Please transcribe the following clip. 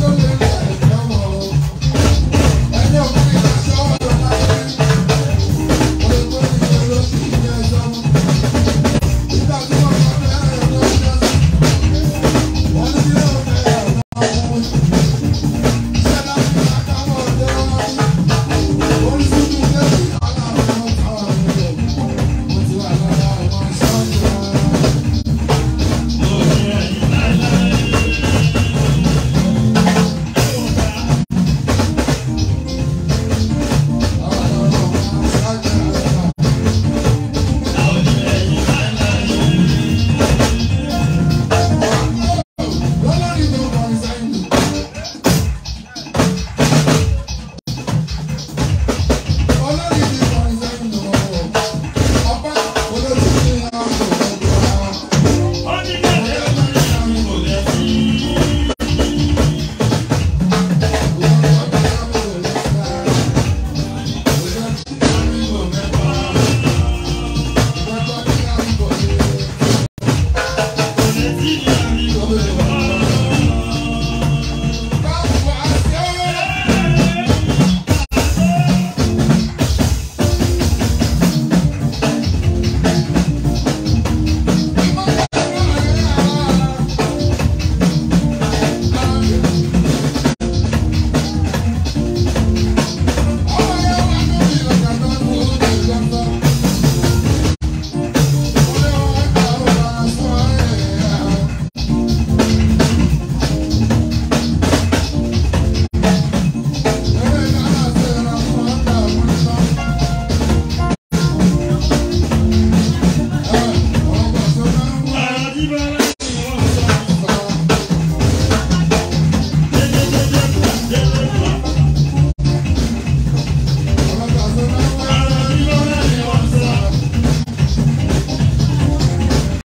Gracias.